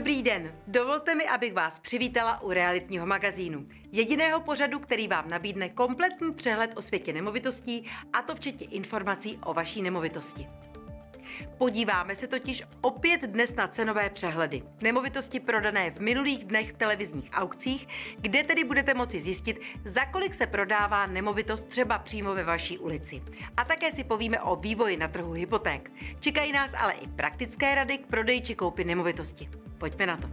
Dobrý den, dovolte mi, abych vás přivítala u realitního magazínu. Jediného pořadu, který vám nabídne kompletní přehled o světě nemovitostí, a to včetně informací o vaší nemovitosti. Podíváme se totiž opět dnes na cenové přehledy. Nemovitosti prodané v minulých dnech v televizních aukcích, kde tedy budete moci zjistit, za kolik se prodává nemovitost třeba přímo ve vaší ulici. A také si povíme o vývoji na trhu hypoték. Čekají nás ale i praktické rady k prodeji či koupi nemovitosti. Pojďme na to.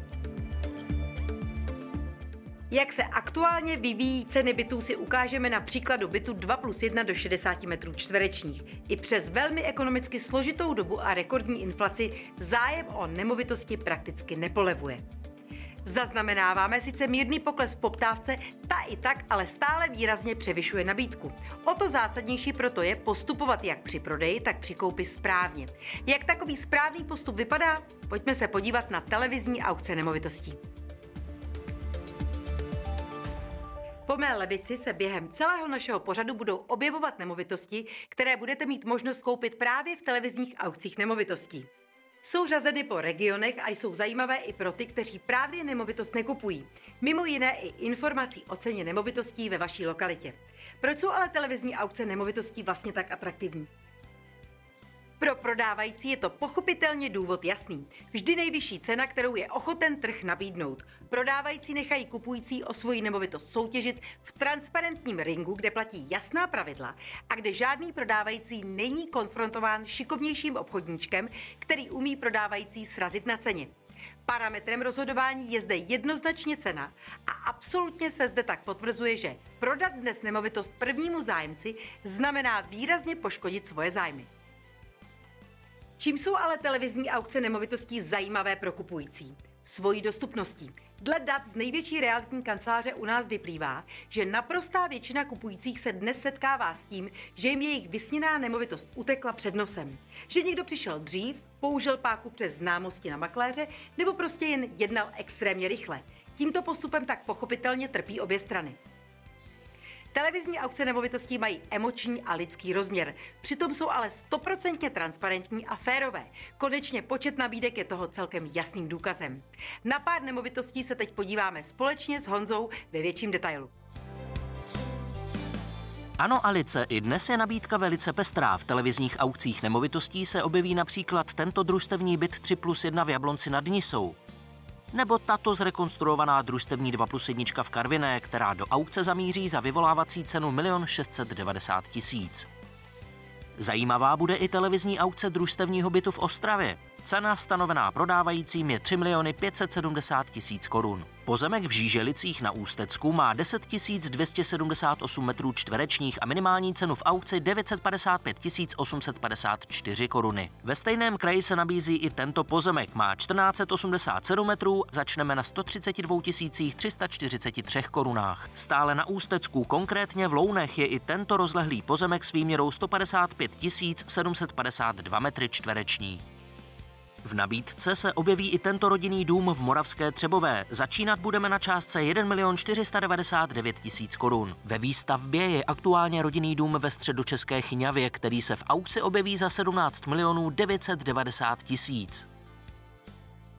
Jak se aktuálně vyvíjí ceny bytů si ukážeme na příkladu bytu 2 plus 1 do 60 metrů čtverečních. I přes velmi ekonomicky složitou dobu a rekordní inflaci zájem o nemovitosti prakticky nepolevuje. Zaznamenáváme sice mírný pokles v poptávce, ta i tak ale stále výrazně převyšuje nabídku. O to zásadnější proto je postupovat jak při prodeji, tak při koupi správně. Jak takový správný postup vypadá? Pojďme se podívat na televizní aukce nemovitostí. Po mé levici se během celého našeho pořadu budou objevovat nemovitosti, které budete mít možnost koupit právě v televizních aukcích nemovitostí. Jsou řazeny po regionech a jsou zajímavé i pro ty, kteří právě nemovitost nekupují. Mimo jiné i informací o ceně nemovitostí ve vaší lokalitě. Proč jsou ale televizní aukce nemovitostí vlastně tak atraktivní? Pro prodávající je to pochopitelně důvod jasný. Vždy nejvyšší cena, kterou je ochoten trh nabídnout. Prodávající nechají kupující o svoji nemovitost soutěžit v transparentním ringu, kde platí jasná pravidla a kde žádný prodávající není konfrontován šikovnějším obchodníčkem, který umí prodávající srazit na ceně. Parametrem rozhodování je zde jednoznačně cena a absolutně se zde tak potvrzuje, že prodat dnes nemovitost prvnímu zájemci znamená výrazně poškodit svoje zájmy. Čím jsou ale televizní aukce nemovitostí zajímavé pro kupující? Svojí dostupností. Dle dat z největší realitní kanceláře u nás vyplývá, že naprostá většina kupujících se dnes setkává s tím, že jim jejich vysněná nemovitost utekla před nosem. Že někdo přišel dřív, použil páku přes známosti na makléře nebo prostě jen jednal extrémně rychle. Tímto postupem tak pochopitelně trpí obě strany. Televizní aukce nemovitostí mají emoční a lidský rozměr. Přitom jsou ale stoprocentně transparentní a férové. Konečně počet nabídek je toho celkem jasným důkazem. Na pár nemovitostí se teď podíváme společně s Honzou ve větším detailu. Ano, Alice, i dnes je nabídka velice pestrá. V televizních aukcích nemovitostí se objeví například tento družstevní byt 3 plus 1 v Jablonci nad Nisou nebo tato zrekonstruovaná družstevní 2 plus 1 v Karviné, která do aukce zamíří za vyvolávací cenu 1 690 tisíc. Zajímavá bude i televizní aukce družstevního bytu v Ostravě. Cena stanovená prodávajícím je 3 miliony 570 tisíc korun. Pozemek v Žíželicích na Ústecku má 10 278 metrů čtverečních a minimální cenu v aukci 955 854 koruny. Ve stejném kraji se nabízí i tento pozemek, má 1487 metrů, začneme na 132 343 korunách. Stále na Ústecku, konkrétně v Lounech, je i tento rozlehlý pozemek s výměrou 155 752 metry čtvereční. V nabídce se objeví i tento rodinný dům v Moravské Třebové. Začínat budeme na částce 1 milion 499 tisíc korun. Ve výstavbě je aktuálně rodinný dům ve středočeské Chyňavě, který se v aukci objeví za 17 milionů 990 tisíc.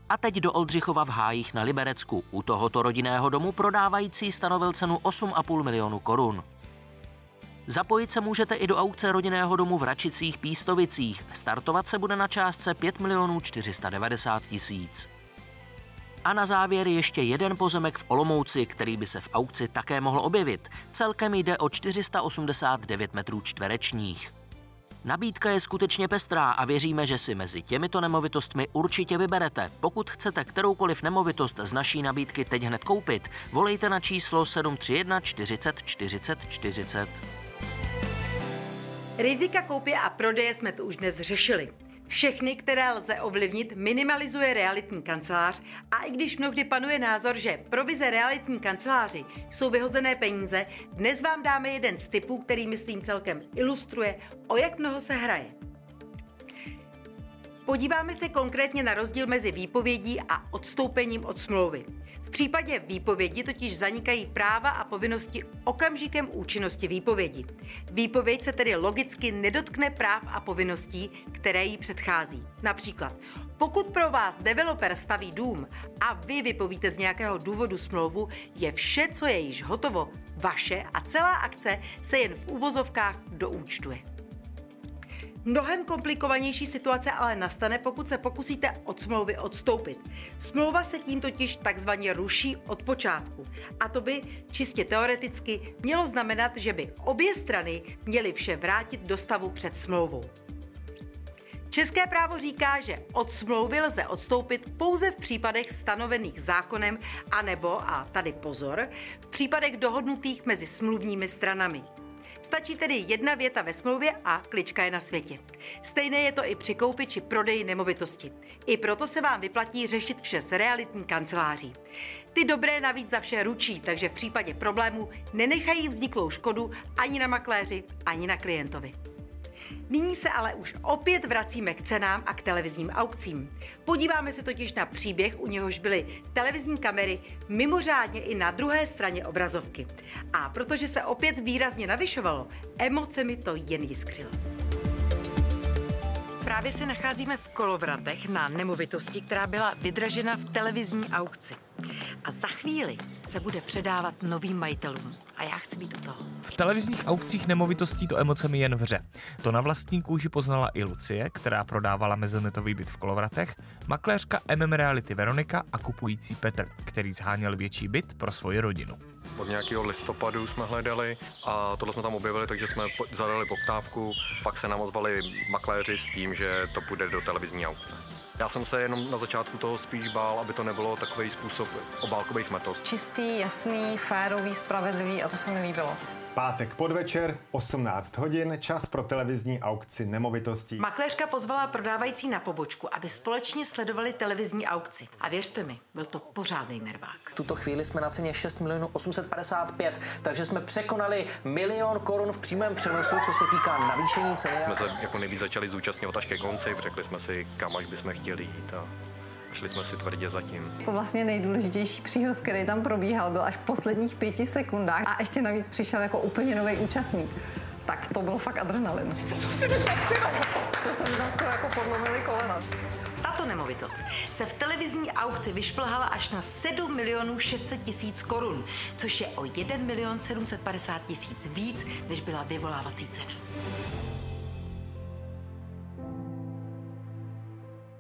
A teď do Oldřichova v Hájích na Liberecku. U tohoto rodinného domu prodávající stanovil cenu 8,5 milionu korun. Zapojit se můžete i do aukce rodinného domu v Račicích Pístovicích. Startovat se bude na částce 5 milionů 490 tisíc. A na závěr ještě jeden pozemek v Olomouci, který by se v aukci také mohl objevit. Celkem jde o 489 metrů čtverečních. Nabídka je skutečně pestrá a věříme, že si mezi těmito nemovitostmi určitě vyberete. Pokud chcete kteroukoliv nemovitost z naší nabídky teď hned koupit, volejte na číslo 731 40 40 40. Rizika koupě a prodeje jsme tu už dnes řešili. Všechny, které lze ovlivnit, minimalizuje realitní kancelář a i když mnohdy panuje názor, že provize realitní kanceláři jsou vyhozené peníze, dnes vám dáme jeden z typů, který myslím celkem ilustruje, o jak mnoho se hraje. Podíváme se konkrétně na rozdíl mezi výpovědí a odstoupením od smlouvy. V případě výpovědi totiž zanikají práva a povinnosti okamžikem účinnosti výpovědi. Výpověď se tedy logicky nedotkne práv a povinností, které jí předchází. Například, pokud pro vás developer staví dům a vy vypovíte z nějakého důvodu smlouvu, je vše, co je již hotovo, vaše a celá akce se jen v uvozovkách doúčtuje. Mnohem komplikovanější situace ale nastane, pokud se pokusíte od smlouvy odstoupit. Smlouva se tím totiž takzvaně ruší od počátku. A to by čistě teoreticky mělo znamenat, že by obě strany měly vše vrátit do stavu před smlouvou. České právo říká, že od smlouvy lze odstoupit pouze v případech stanovených zákonem, anebo, a tady pozor, v případech dohodnutých mezi smluvními stranami. Stačí tedy jedna věta ve smlouvě a klička je na světě. Stejné je to i při koupi či prodeji nemovitosti. I proto se vám vyplatí řešit vše s realitní kanceláří. Ty dobré navíc za vše ručí, takže v případě problému nenechají vzniklou škodu ani na makléři, ani na klientovi. Nyní se ale už opět vracíme k cenám a k televizním aukcím. Podíváme se totiž na příběh, u něhož byly televizní kamery mimořádně i na druhé straně obrazovky. A protože se opět výrazně navyšovalo, emoce mi to jen jiskřilo. Právě se nacházíme v Kolovratech na nemovitosti, která byla vydražena v televizní aukci. A za chvíli se bude předávat novým majitelům. A já chci být u toho. V televizních aukcích nemovitostí to emocemi jen vře. To na vlastní kůži poznala i Lucie, která prodávala mezonetový byt v Kolovratech, makléřka MM Reality Veronika a kupující Petr, který zháněl větší byt pro svoji rodinu. Od nějakého listopadu jsme hledali a tohle jsme tam objevili, takže jsme zadali poptávku, pak se nám ozvali makléři s tím, že to půjde do televizní aukce. Já jsem se jenom na začátku toho spíš bál, aby to nebylo takový způsob obálkových metod. Čistý, jasný, férový, spravedlivý a to se mi líbilo. Pátek podvečer, 18 hodin, čas pro televizní aukci nemovitostí. Makléřka pozvala prodávající na pobočku, aby společně sledovali televizní aukci. A věřte mi, byl to pořádný nervák. V tuto chvíli jsme na ceně 6 milionů 855, takže jsme překonali milion korun v přímém přenosu, co se týká navýšení ceny. Jsme se jako nejvíc začali zúčastňovat až ke konci, řekli jsme si, kam až bychom chtěli jít. A šli jsme si tvrdě zatím. Jako vlastně nejdůležitější příhoz, který tam probíhal, byl až v posledních pěti sekundách a ještě navíc přišel jako úplně nový účastník. Tak to byl fakt adrenalin. To se mi tam skoro jako podlomili kolena. Tato nemovitost se v televizní aukci vyšplhala až na 7 milionů 600 tisíc korun, což je o 1 milion 750 tisíc víc, než byla vyvolávací cena.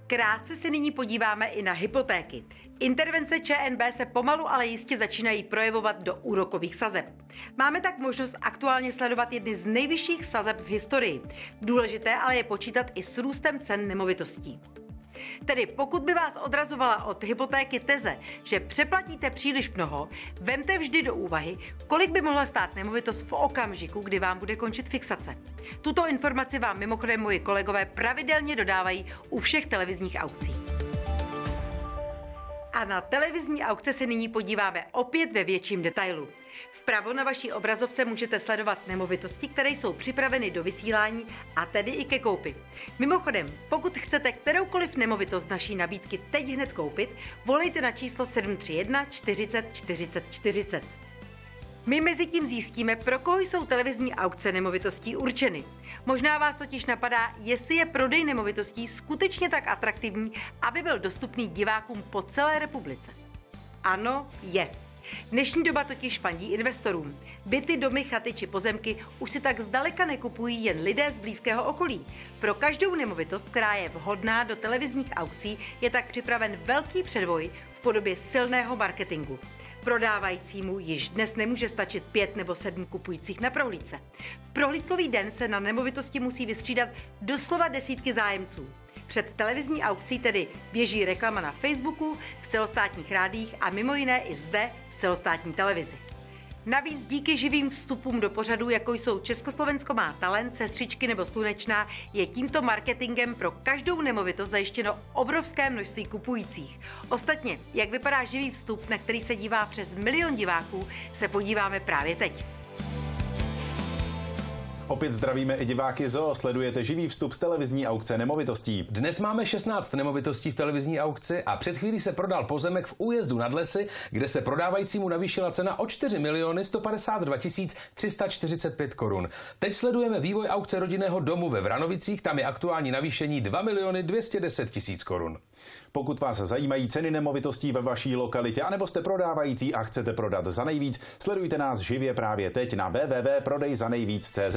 Krátce se nyní podíváme i na hypotéky. Intervence ČNB se pomalu, ale jistě začínají projevovat do úrokových sazeb. Máme tak možnost aktuálně sledovat jedny z nejvyšších sazeb v historii. Důležité ale je počítat i s růstem cen nemovitostí. Tedy pokud by vás odrazovala od hypotéky teze, že přeplatíte příliš mnoho, vemte vždy do úvahy, kolik by mohla stát nemovitost v okamžiku, kdy vám bude končit fixace. Tuto informaci vám mimochodem moji kolegové pravidelně dodávají u všech televizních aukcí. A na televizní aukce se nyní podíváme opět ve větším detailu. Vpravo na vaší obrazovce můžete sledovat nemovitosti, které jsou připraveny do vysílání a tedy i ke koupi. Mimochodem, pokud chcete kteroukoliv nemovitost naší nabídky teď hned koupit, volejte na číslo 731 40 40 40. My mezi tím zjistíme, pro koho jsou televizní aukce nemovitostí určeny. Možná vás totiž napadá, jestli je prodej nemovitostí skutečně tak atraktivní, aby byl dostupný divákům po celé republice. Ano, je. Dnešní doba totiž fandí investorům. Byty, domy, chaty či pozemky už si tak zdaleka nekupují jen lidé z blízkého okolí. Pro každou nemovitost, která je vhodná do televizních aukcí, je tak připraven velký předvoj v podobě silného marketingu. Prodávajícímu již dnes nemůže stačit pět nebo sedm kupujících na prohlídce. V prohlídkový den se na nemovitosti musí vystřídat doslova desítky zájemců. Před televizní aukcí tedy běží reklama na Facebooku, v celostátních rádích a mimo jiné i zde celostátní televizi. Navíc díky živým vstupům do pořadu, jako jsou Československo má talent, sestřičky nebo slunečná, je tímto marketingem pro každou nemovitost zajištěno obrovské množství kupujících. Ostatně, jak vypadá živý vstup, na který se dívá přes milion diváků, se podíváme právě teď. Opět zdravíme i diváky ZO, sledujete živý vstup z televizní aukce nemovitostí. Dnes máme 16 nemovitostí v televizní aukci a před chvílí se prodal pozemek v újezdu nad lesy, kde se prodávajícímu navýšila cena o 4 miliony 152 345 korun. Teď sledujeme vývoj aukce rodinného domu ve Vranovicích, tam je aktuální navýšení 2 miliony 210 tisíc korun. Pokud vás zajímají ceny nemovitostí ve vaší lokalitě, anebo jste prodávající a chcete prodat za nejvíc, sledujte nás živě právě teď na www.prodejzanejvíc.cz.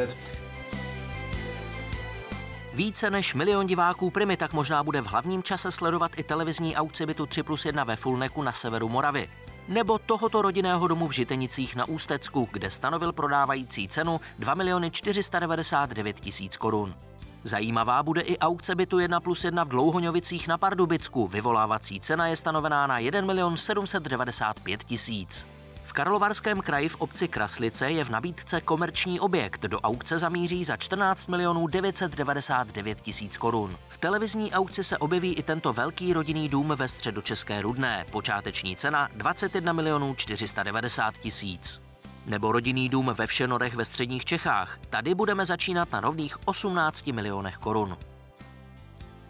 Více než milion diváků Primy tak možná bude v hlavním čase sledovat i televizní aukci bytu 3 plus 1 ve Fulneku na severu Moravy. Nebo tohoto rodinného domu v Žitenicích na Ústecku, kde stanovil prodávající cenu 2 miliony 499 tisíc korun. Zajímavá bude i aukce bytu 1 plus 1 v Dlouhoňovicích na Pardubicku. Vyvolávací cena je stanovená na 1 milion 795 tisíc. V Karlovarském kraji v obci Kraslice je v nabídce komerční objekt. Do aukce zamíří za 14 milionů 999 tisíc korun. V televizní aukci se objeví i tento velký rodinný dům ve středočeské Rudné. Počáteční cena 21 milionů 490 tisíc. Nebo rodinný dům ve Všenorech ve středních Čechách. Tady budeme začínat na rovných 18 milionech korun.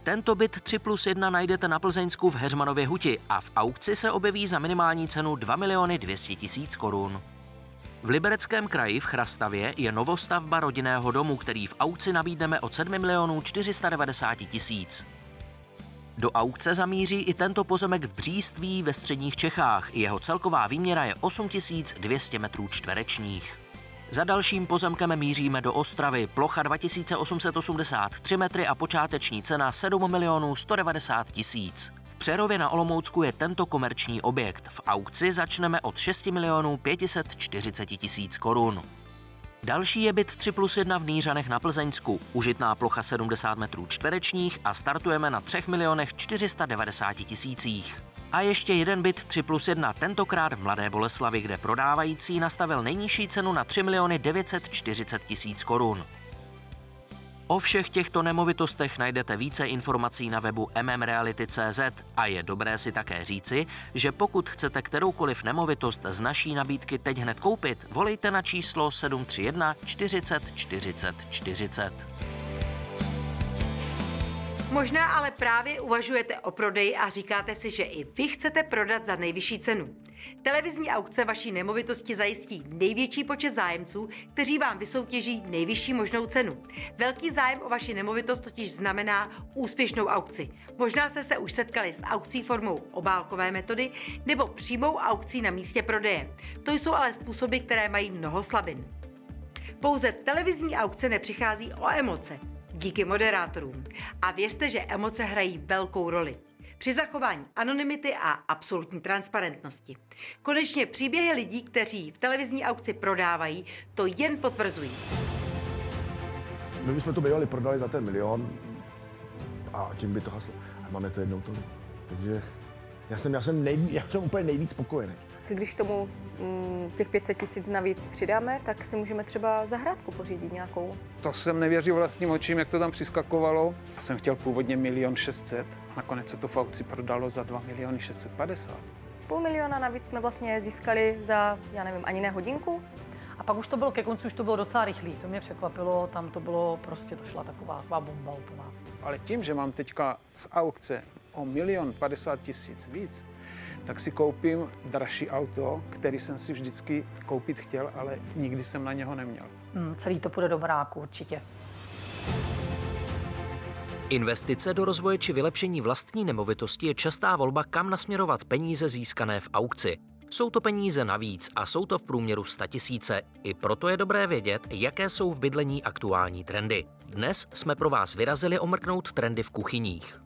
Tento byt 3 plus 1 najdete na Plzeňsku v Heřmanově huti a v aukci se objeví za minimální cenu 2 miliony 200 tisíc korun. V Libereckém kraji v Chrastavě je novostavba rodinného domu, který v aukci nabídneme od 7 milionů 490 tisíc. Do aukce zamíří i tento pozemek v Bříství ve středních Čechách. Jeho celková výměra je 8200 metrů čtverečních. Za dalším pozemkem míříme do Ostravy. Plocha 2883 metry a počáteční cena 7 milionů 190 tisíc. V Přerově na Olomoucku je tento komerční objekt. V aukci začneme od 6 milionů 540 tisíc korun. Další je byt 3 plus 1 v Nířanech na Plzeňsku. Užitná plocha 70 metrů čtverečních a startujeme na 3 milionech 490 tisících. A ještě jeden byt 3 plus 1, tentokrát v Mladé Boleslavi, kde prodávající nastavil nejnižší cenu na 3 miliony 940 tisíc korun. O všech těchto nemovitostech najdete více informací na webu mmreality.cz a je dobré si také říci, že pokud chcete kteroukoliv nemovitost z naší nabídky teď hned koupit, volejte na číslo 731 40 40 40. Možná ale právě uvažujete o prodeji a říkáte si, že i vy chcete prodat za nejvyšší cenu. Televizní aukce vaší nemovitosti zajistí největší počet zájemců, kteří vám vysoutěží nejvyšší možnou cenu. Velký zájem o vaši nemovitost totiž znamená úspěšnou aukci. Možná jste se už setkali s aukcí formou obálkové metody nebo přímou aukcí na místě prodeje. To jsou ale způsoby, které mají mnoho slabin. Pouze televizní aukce nepřichází o emoce díky moderátorům. A věřte, že emoce hrají velkou roli při zachování anonymity a absolutní transparentnosti. Konečně příběhy lidí, kteří v televizní aukci prodávají, to jen potvrzují. My bychom to bývali prodali za ten milion a čím by to haslo. A máme to jednou tolik. Takže já jsem, já jsem, nejví, já jsem úplně nejvíc spokojený. Když tomu mm, těch 500 tisíc navíc přidáme, tak si můžeme třeba zahrádku pořídit nějakou. To jsem nevěřil vlastním očím, jak to tam přiskakovalo. Já jsem chtěl původně milion 600, nakonec se to v aukci prodalo za 2 miliony 650. Půl miliona navíc jsme vlastně získali za, já nevím, ani ne hodinku. A pak už to bylo ke konci, už to bylo docela rychlý. To mě překvapilo, tam to bylo prostě, to šla taková, taková bomba úplná. Ale tím, že mám teďka z aukce o milion 50 tisíc víc, tak si koupím dražší auto, který jsem si vždycky koupit chtěl, ale nikdy jsem na něho neměl. Hmm, celý to půjde do baráku, určitě. Investice do rozvoje či vylepšení vlastní nemovitosti je častá volba, kam nasměrovat peníze získané v aukci. Jsou to peníze navíc a jsou to v průměru 100 tisíce. I proto je dobré vědět, jaké jsou v bydlení aktuální trendy. Dnes jsme pro vás vyrazili omrknout trendy v kuchyních.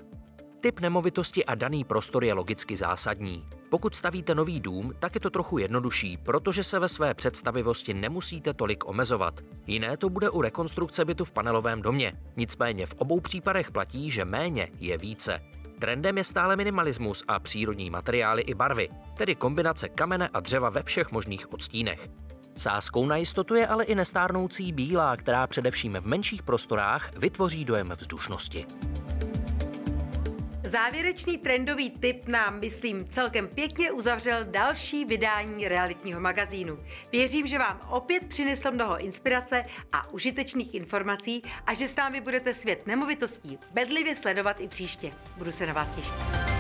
Typ nemovitosti a daný prostor je logicky zásadní. Pokud stavíte nový dům, tak je to trochu jednodušší, protože se ve své představivosti nemusíte tolik omezovat. Jiné to bude u rekonstrukce bytu v panelovém domě. Nicméně v obou případech platí, že méně je více. Trendem je stále minimalismus a přírodní materiály i barvy, tedy kombinace kamene a dřeva ve všech možných odstínech. Sázkou na jistotu je ale i nestárnoucí bílá, která především v menších prostorách vytvoří dojem vzdušnosti. Závěrečný trendový tip nám, myslím, celkem pěkně uzavřel další vydání realitního magazínu. Věřím, že vám opět přinesl mnoho inspirace a užitečných informací a že s námi budete svět nemovitostí bedlivě sledovat i příště. Budu se na vás těšit.